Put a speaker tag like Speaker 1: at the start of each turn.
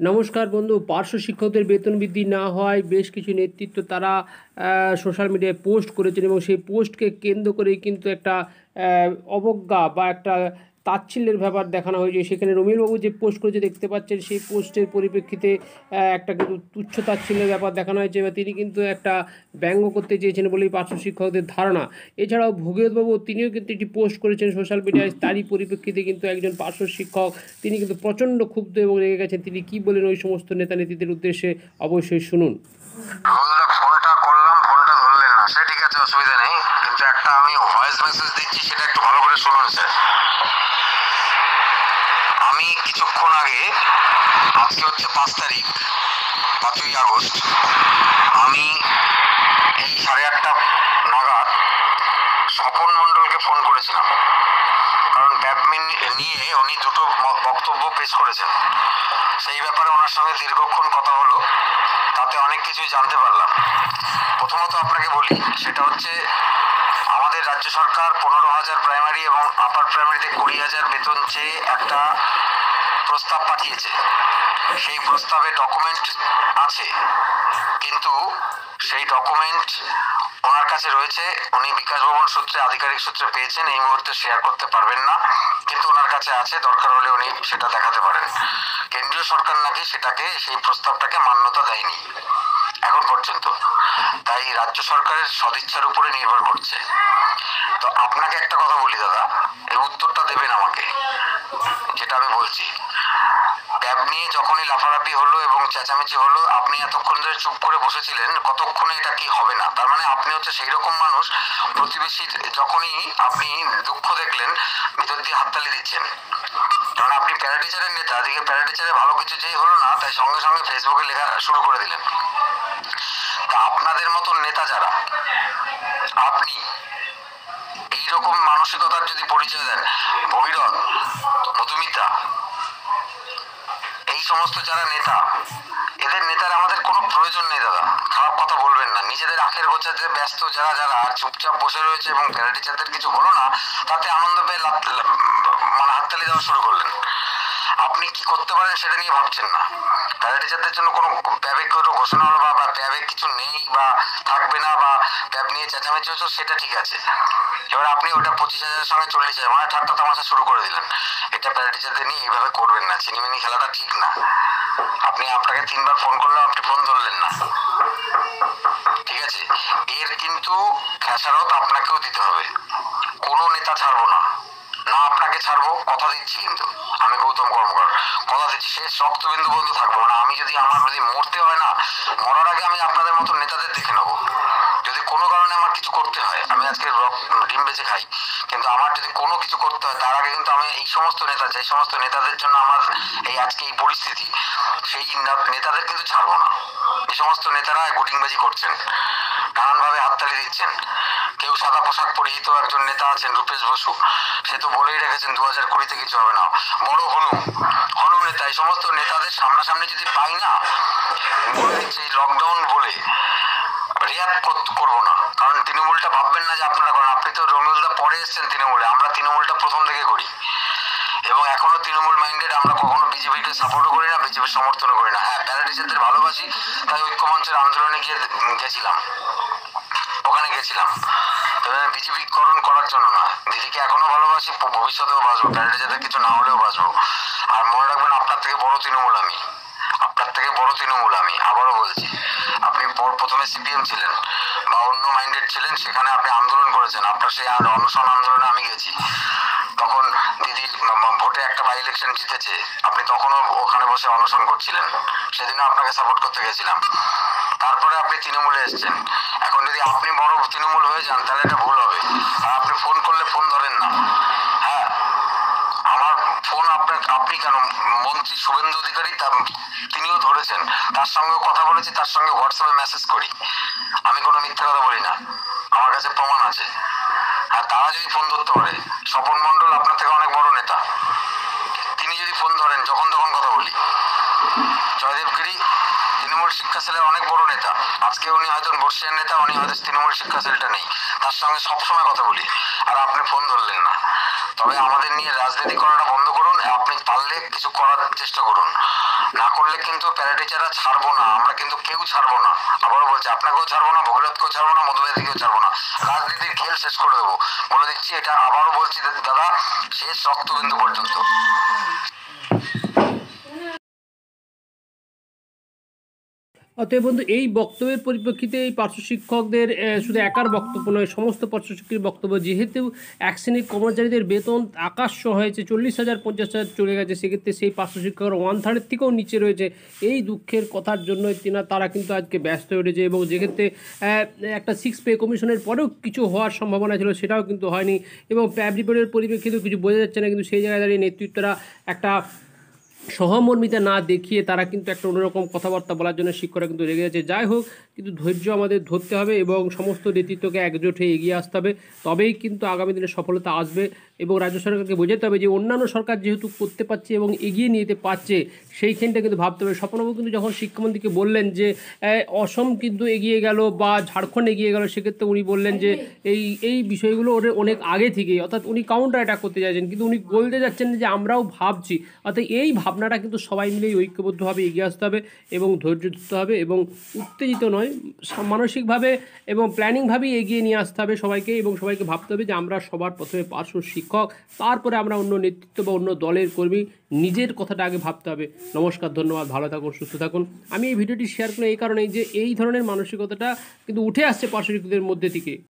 Speaker 1: নমস্কার বন্ধু। পার্শ্ব শিক্ষকদের বেতন বৃদ্ধি না হওয়ায় বেশ কিছু নেতৃত্ব তারা সোশ্যাল মিডিয়ায় পোস্ট করেছেন এবং সেই পোস্টকে কেন্দ্র করে কিন্তু একটা অবজ্ঞা বা একটা তাচ্ছিল্যের ব্যাপার দেখানো হয়েছে। সেখানে রমিলবাবু যে পোস্ট করেছে, দেখতে পাচ্ছেন, সেই পোস্টের পরিপ্রেক্ষিতে একটা কিন্তু তুচ্ছ তাচ্ছিল্যের ব্যাপার দেখানো হয়েছে বা তিনি কিন্তু একটা ব্যঙ্গ করতে চেয়েছেন বলেই পার্শ্ব শিক্ষকদের ধারণা। এছাড়াও ভগীরথবাবু, তিনিও কিন্তু একটি পোস্ট করেছেন সোশ্যাল মিডিয়ায় তারই পরিপ্রেক্ষিতে কিন্তু একজন পার্শ্ব শিক্ষক, তিনি কিন্তু প্রচণ্ড ক্ষুব্ধ এবং রেগে গেছেন। তিনি কি বলেন ওই সমস্ত নেতা নেত্রীদের উদ্দেশ্যে অবশ্যই শুনুন
Speaker 2: বন্ধুরা ফোনটা করলাম ফোনটা ধরলেন না সে ঠিক আছে অসুবিধা নেই কিন্তু একটা আমি ভয়েস মেসেজ দিচ্ছি, সেটা একটু ভালো করে শুনুন স্যার আমি কিছুক্ষণ আগে, আজকে হচ্ছে পাঁচ তারিখ, পাঁচই আগস্ট, আমি এই সাড়ে আটটা নাগাদ স্বপন মণ্ডলকে ফোন করেছিলাম। কারণ ব্যাডমিন নিয়ে উনি দুটো বক্তব্য পেশ করেছেন। সেই ব্যাপারে ওনার সঙ্গে দীর্ঘক্ষণ কথা হলো। তাতে অনেক কিছুই জানতে পারলাম। প্রথমত আপনাকে বলি, সেটা হচ্ছে আমাদের রাজ্য সরকার পনেরো হাজার প্রাইমারি এবং আপার প্রাইমারিতে কুড়ি হাজার বেতন চেয়ে একটা প্রস্তাব পাঠিয়েছে। সেই প্রস্তাবে ডকুমেন্ট আছে, কিন্তু সেই ডকুমেন্ট ওনার কাছে রয়েছে। উনি বিকাশ ভবন সূত্রে, আধিকারিক সূত্রে পেয়েছেন। এই মুহূর্তে শেয়ার করতে পারবেন না। কিন্তু ওনার কাছে আছে। দরকার হলে উনি সেটা দেখাতে পারেন। কেন্দ্রীয় সরকার নাকি সেটাকে, সেই প্রস্তাবটাকে মান্যতা দেয়নি এখন পর্যন্ত। তাই রাজ্য সরকারের সদিচ্ছার উপরে নির্ভর করছে। তো আপনাকে একটা কথা বলি দাদা। এই উত্তরটা দেবেন আমাকে, যেটা আমি বলছি। ট্যাব নিয়ে যখনই লাফালাফি হলো এবং চেঁচামেচি হলো, আপনি এতক্ষণ ধরে চুপ করে বসেছিলেন, কতক্ষণে এটা কি হবে না? তার মানে আপনি হচ্ছে সেই রকম মানুষ, প্রতিবেশী যখনই আপনি দুঃখ দেখলেন, ভিতর দিয়ে হাততালি দিচ্ছেন। কারণ আপনি প্যারাটিচারের নেতা এদিকে প্যারাটিচারে ভালো কিছু যেই হলো না, তাই সঙ্গে সঙ্গে ফেসবুকে লেখা শুরু করে দিলেন। তা আপনাদের মতন নেতা যারা, আপনি এইরকম মানসিকতার যদি পরিচয় দেন, ভগীরথ, মধুমিতা সমস্ত যারা নেতা, এদের নেতার আমাদের কোনো প্রয়োজন নেই দাদা। খারাপ কথা বলবেন না। নিজেদের আখের গোছাতে ব্যস্ত যারা যারা চুপচাপ বসে রয়েছে এবং প্যারা টিচারদের কিছু হলো না, তাতে আনন্দ পেয়ে মানে হাততালি দেওয়া শুরু করলেন। আপনি কি করতে পারেন সেটা নিয়ে ভাবছেন না। প্যারা টিচারদের জন্য কোনো প্যাবেক ঘোষণা হলো বা প্যাবেক কিছু নেই বা থাকবে না বা প্যাব নিয়ে চেঁচামেচি হচ্ছে সেটা ঠিক আছে। এবার আপনি ওটা পঁচিশ হাজারের সঙ্গে চল্লিশ হাজার মানে ঠাট্টা তামাশা শুরু করে দিলেন। এটা প্যারা টিচারদের নিয়ে এইভাবে করবেন না চিনিমিনি খেলাটা ঠিক না। আপনি আপনাকে তিনবার ফোন করলাম আপনি ফোন ধরলেন না। ঠিক আছে? এর কিন্তু খেসারত আপনাকেও দিতে হবে। কোনো নেতা ছাড়বো না। আপনাকে ছাড়বো, কথা দিচ্ছি কিন্তু। আমি গৌতম কর্মকার। কথা দিচ্ছি, সে শক্তবিন্দু বন্ধু থাকব মানে আমি যদি আমার যদি মরতে হয় না, মরার আগে আমি আপনাদের মতো নেতাদের দেখে নেব। যদি কোনো কারণে আমার কিছু করতে হয়, আমি আজকে ডিম বেঁচে খাই, কিন্তু আমার যদি কোনো কিছু করতে হয়, তার আগে কিন্তু আমি এই সমস্ত নেতা, যে সমস্ত নেতাদের জন্য আমার এই আজকে এই পরিস্থিতি, সেই নেতাদের কিন্তু ছাড়বো না। যে সমস্ত নেতারা গুটিংবাজি করছেন, নানানভাবে হাততালি দিচ্ছেন। কেউ সাদা পোশাক পরিহিত একজন নেতা আছেন, রূপেশ বসু, সে তো বলেই রেখেছেন দু হাজার কুড়িতে কিছু হবে না। বড় হনু হনু নেতা, এই সমস্ত নেতাদের সামনাসামনি যদি পাই না, বলে দিচ্ছে এই লকডাউন বলে রিয়াক্ট করব না। কারণ তৃণমূলটা ভাববেন না যে আপনারা করেন। আপনি তো রমিউলদা পরে এসেছেন তৃণমূলে। আমরা তৃণমূলটা প্রথম থেকে করি। এবং এখনও তৃণমূল মাইন্ডেড আমরা কখনো বিজেপিকে সাপোর্টও করি না বিজেপির সমর্থনও করি না। হ্যাঁ প্যারাটিচারদের ভালোবাসি, তাই ঐক্যমঞ্চের আন্দোলনে গিয়ে গেছিলাম। ওখানে গেছিলাম। বিজেপিকরণ করার জন্য না। দিদিকে এখনও ভালোবাসি, ভবিষ্যতেও বাঁচবো। প্যারাটিচারদের কিছু না হলেও বাঁচবো। আর মনে রাখবেন, আপনার থেকে বড় তৃণমূল আমি। থেকে বড় তৃণমূল আমি, আবারও বলছি। আপনি পর- প্রথমে সিপিএম ছিলেন বা অন্য মাইন্ডেড ছিলেন, সেখানে আপনি আন্দোলন করেছেন। আপনার সেই অনশন আন্দোলনে আমি গেছি। তখন দিদি ভোটে একটা বাই ইলেকশন জিতেছে। আপনি তখনও ওখানে বসে অনশন করছিলেন। সেদিনও আপনাকে সাপোর্ট করতে গেছিলাম। তারপরে আপনি তৃণমূলে এসেছেন। এখন যদি আপনি বড় তৃণমূল হয়ে যান, তাহলে এটা ভুল হবে। আর আপনি ফোন করলে ফোন ধরেন না হ্যাঁ আমার ফোন আপনার আপনি কেন? মন্ত্রী শুভেন্দু অধিকারী তিনিও ধরেছেন। তার সঙ্গে কথা বলেছি, তার সঙ্গে হোয়াটসঅ্যাপে মেসেজ করি। আমি কোনো মিথ্যা কথা বলি না। আমার কাছে প্রমাণ আছে। আর তারা যদি ফোন ধরতে পারে, স্বপন মন্ডল আপনার থেকে অনেক বড় নেতা। তিনি যদি ফোন ধরেন, যখন তখন কথা বলি। জয়দেবগিরি তৃণমূল শিক্ষা সেলের অনেক বড় নেতা। আজকে উনি হয়তো বর্ষিয়ার নেতা, উনি হয়তো তৃণমূল শিক্ষা সেলটা নেই। তার সঙ্গে সবসময় কথা বলি। আর আপনি ফোন ধরলেন না। তবে আমাদের নিয়ে রাজনীতি করাটা বন্ধ করুন, আপনি পারলে কিছু করার চেষ্টা করুন। না করলে কিন্তু প্যারাটিচাররা ছাড়বো না, আমরা কিন্তু কেউ ছাড়বো না। আবারও বলছি, আপনাকেও ছাড়বো না, ভগীরথকেও ছাড়বো না, মধুবেদীকেও ছাড়বো না। রাজনীতির খেল শেষ করে দেবো। বলে দিচ্ছি, এটা আবারও বলছি, দাদা, শেষ রক্তবিন্দু পর্যন্ত।
Speaker 1: অতএব বন্ধু, এই বক্তব্যের পরিপ্রেক্ষিতে এই পার্শ্ব শিক্ষকদের শুধু একার বক্তব্য নয়, সমস্ত পার্শ্ব শিক্ষকের বক্তব্য। যেহেতু এক শ্রেণির কর্মচারীদের বেতন আকাশ হয়েছে চল্লিশ হাজার, পঞ্চাশ হাজার চলে গেছে, সেক্ষেত্রে সেই পার্শ্ব শিক্ষকের ওয়ান থার্ডের থেকেও নিচে রয়েছে। এই দুঃখের কথার জন্য তিনা, তারা কিন্তু আজকে ব্যস্ত হয়ে উঠেছে এবং যেক্ষেত্রে একটা সিক্স পে কমিশনের পরেও কিছু হওয়ার সম্ভাবনা ছিল, সেটাও কিন্তু হয়নি এবং প্যাব রিপোর্টের পরিপ্রেক্ষিতেও কিছু বোঝা যাচ্ছে না, কিন্তু সেই জায়গায় দাঁড়িয়ে নেতৃত্বরা একটা সহমর্মিতা না দেখিয়ে তারা কিন্তু একটা অন্যরকম কথাবার্তা বলার জন্য শিক্ষকরা কিন্তু রেগে যাচ্ছে যাই হোক, কিন্তু ধৈর্য আমাদের ধরতে হবে এবং সমস্ত নেতৃত্বকে একজোট হয়ে এগিয়ে আসতে হবে। তবেই কিন্তু আগামী দিনে সফলতা আসবে। এবং রাজ্য সরকারকে বোঝাতে হবে যে অন্যান্য সরকার যেহেতু করতে পারছে এবং এগিয়ে নিয়ে পারছে, সেইখানটা কিন্তু ভাবতে হবে। স্বপ্নবাবু কিন্তু যখন শিক্ষামন্ত্রীকে বললেন যে অসম কিন্তু এগিয়ে গেল বা ঝাড়খণ্ড এগিয়ে গেল, সেক্ষেত্রে উনি বললেন যে, এই এই বিষয়গুলো ওদের অনেক আগে থেকেই। অর্থাৎ উনি কাউন্টার অ্যাটাক করতে চাইছেন। কিন্তু উনি বলতে যাচ্ছেন যে, আমরাও ভাবছি। অর্থাৎ এই ভাবনাটা কিন্তু সবাই মিলেই ঐক্যবদ্ধভাবে এগিয়ে আসতে হবে এবং ধৈর্য ধরতে হবে এবং উত্তেজিত নয় মানসিকভাবে এবং প্ল্যানিংভাবেই এগিয়ে নিয়ে আসতে হবে সবাইকে এবং সবাইকে ভাবতে হবে যে, আমরা সবার প্রথমে পার্শ্ব শিক্ষক, তারপরে আমরা অন্য নেতৃত্ব বা অন্য দলের কর্মী নিজের কথাটা আগে ভাবতে হবে। নমস্কার, ধন্যবাদ, ভালো থাকুন, সুস্থ থাকুন। আমি এই ভিডিওটি শেয়ার করি এই কারণেই যে এই ধরনের মানসিকতাটা কিন্তু উঠে আসছে পার্শ্বিকদের মধ্যে থেকে।